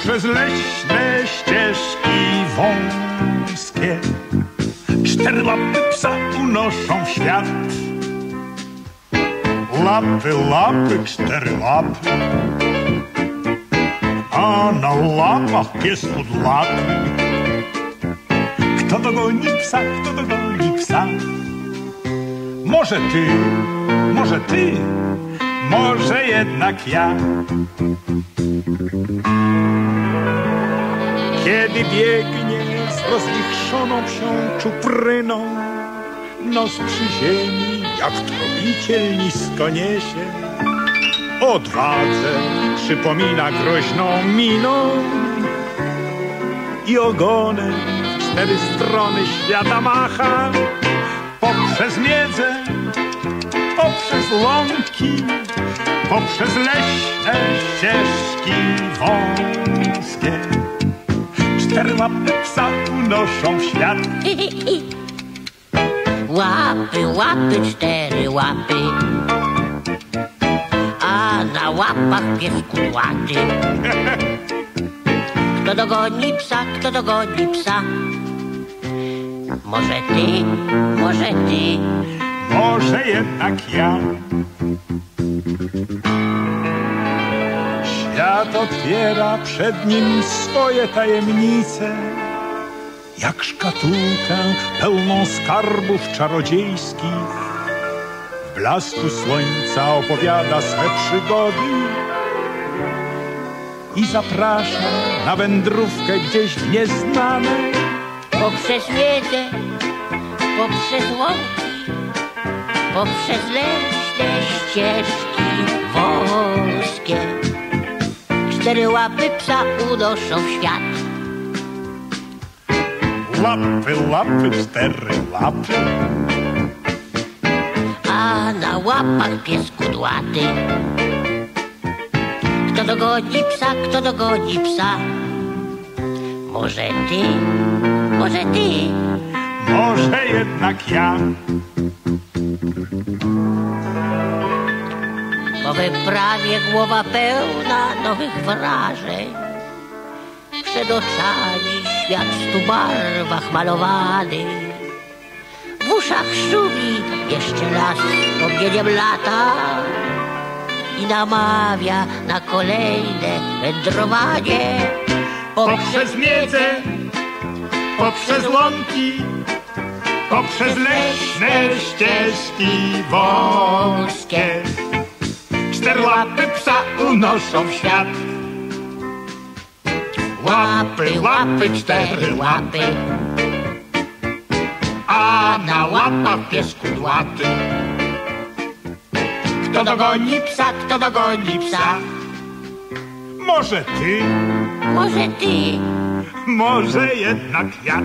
poprzez leśne ścieżki wąskie. Cztery łapy psa unoszą świat. Lapy, lapy, cztery lapy, a na łapach pies kudłaty. Kto dogoni psa, kto dogoni psa? Może ty, może ty, może jednak ja. Kiedy biegnie z rozwichrzoną się czupryną, nos przy ziemi jak trobiciel nisko niesie. Odwadze przypomina groźną miną i ogonem w cztery strony świata macha. Poprzez miedzę, poprzez łąki, poprzez leśne ścieżki wąskie. Cztery łapy psa unoszą w świat. Łapy, łapy, cztery łapy, a na łapach pies kudłaty. Kto dogoni psa, kto dogoni psa? Może ty, może ty, Może jednak ja. Świat otwiera przed nim swoje tajemnice, jak szkatułkę pełną skarbów czarodziejskich. W blasku słońca opowiada swe przygody i zaprasza na wędrówkę gdzieś w nieznane. poprzez miedzę, poprzez łąki, poprzez leśne ścieżki wąskie. Cztery łapy psa unoszą w świat. Łapy, łapy, cztery łapy. a na łapach pies kudłaty. Kto dogoni psa, kto dogoni psa? Może ty, może ty, Może jednak ja. po wyprawie głowa pełna nowych wrażeń. Przed oczami świat stu barwach malowany. W uszach szumi jeszcze las wspomnieniem lata i namawia na kolejne wędrowanie. Poprzez miedzę, poprzez łąki, poprzez leśne ścieżki wąskie. Cztery łapy psa unoszą w świat. Łapy, łapy, cztery łapy, a na łapach pies kudłaty. Kto dogoni psa, kto dogoni psa? Może ty, Może ty, może jednak ja.